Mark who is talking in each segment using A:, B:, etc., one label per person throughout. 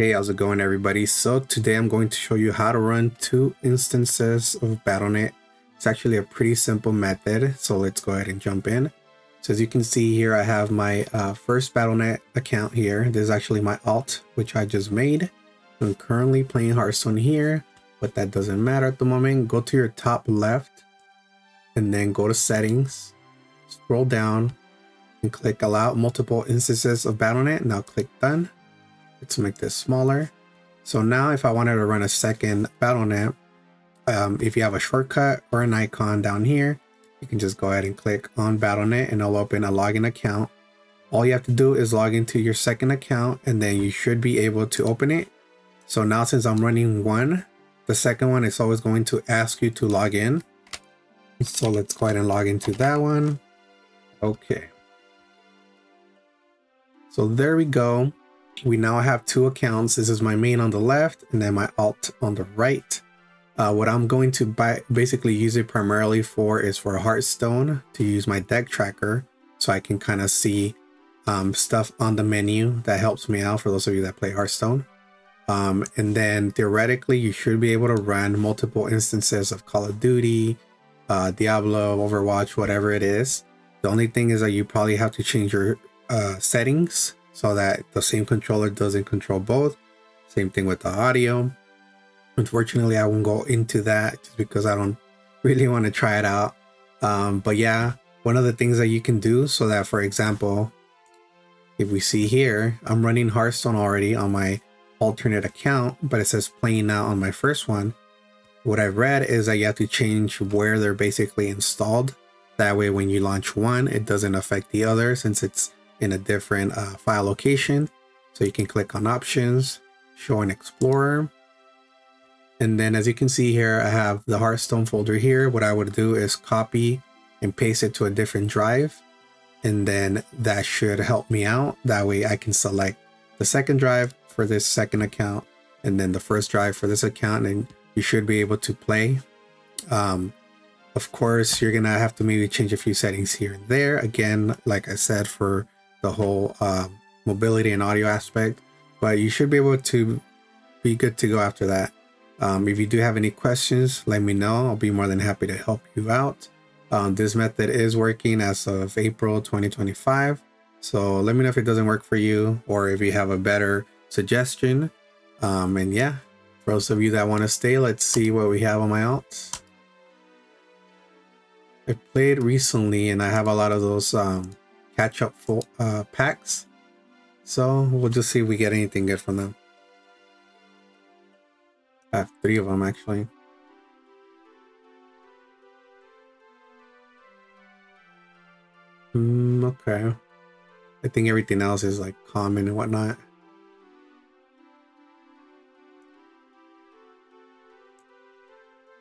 A: Hey, how's it going everybody? So today I'm going to show you how to run two instances of Battle.net. It's actually a pretty simple method, so let's go ahead and jump in. So as you can see here, I have my uh, first Battle.net account here. This is actually my alt, which I just made. I'm currently playing Hearthstone here, but that doesn't matter at the moment. Go to your top left and then go to settings, scroll down and click allow multiple instances of Battle.net. Now click done. Let's make this smaller. So now if I wanted to run a second Battle.net, um, if you have a shortcut or an icon down here, you can just go ahead and click on Battle.net and it'll open a login account. All you have to do is log into your second account and then you should be able to open it. So now since I'm running one, the second one is always going to ask you to log in. So let's go ahead and log into that one. Okay. So there we go we now have two accounts. This is my main on the left and then my alt on the right. Uh, what I'm going to buy, basically use it primarily for is for Hearthstone to use my deck tracker so I can kind of see um, stuff on the menu that helps me out for those of you that play Hearthstone. Um, and then theoretically, you should be able to run multiple instances of Call of Duty, uh, Diablo, Overwatch, whatever it is. The only thing is that you probably have to change your uh, settings so that the same controller doesn't control both. Same thing with the audio. Unfortunately, I won't go into that just because I don't really want to try it out. Um, but yeah, one of the things that you can do so that, for example, if we see here, I'm running Hearthstone already on my alternate account, but it says playing now on my first one. What I've read is that you have to change where they're basically installed. That way, when you launch one, it doesn't affect the other since it's in a different uh, file location. So you can click on options, show in Explorer. And then as you can see here, I have the Hearthstone folder here. What I would do is copy and paste it to a different drive. And then that should help me out. That way I can select the second drive for this second account and then the first drive for this account and you should be able to play. Um, of course, you're gonna have to maybe change a few settings here and there. Again, like I said, for the whole uh, mobility and audio aspect, but you should be able to be good to go after that. Um, if you do have any questions, let me know. I'll be more than happy to help you out. Um, this method is working as of April 2025. So let me know if it doesn't work for you or if you have a better suggestion. Um, and yeah, for those of you that want to stay, let's see what we have on my alts. I played recently and I have a lot of those um, catch up for uh, packs. So we'll just see if we get anything good from them. I have three of them actually. Mm, okay. I think everything else is like common and whatnot.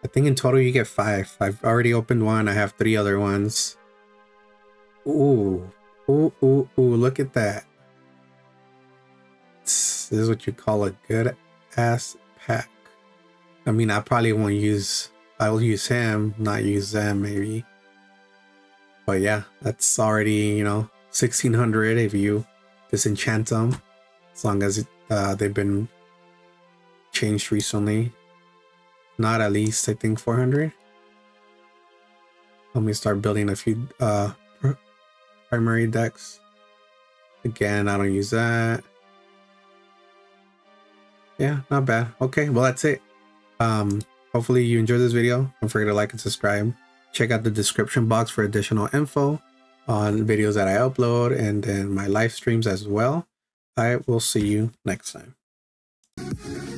A: I think in total you get five. I've already opened one. I have three other ones. Ooh, Ooh, ooh, ooh, look at that. This is what you call a good ass pack. I mean, I probably won't use, I'll use him, not use them maybe. But yeah, that's already, you know, 1600 if you disenchant them. As long as uh, they've been changed recently. Not at least, I think 400. Let me start building a few uh, primary decks. Again, I don't use that. Yeah, not bad. Okay, well, that's it. Um, hopefully you enjoyed this video. Don't forget to like and subscribe. Check out the description box for additional info on videos that I upload and then my live streams as well. I will see you next time.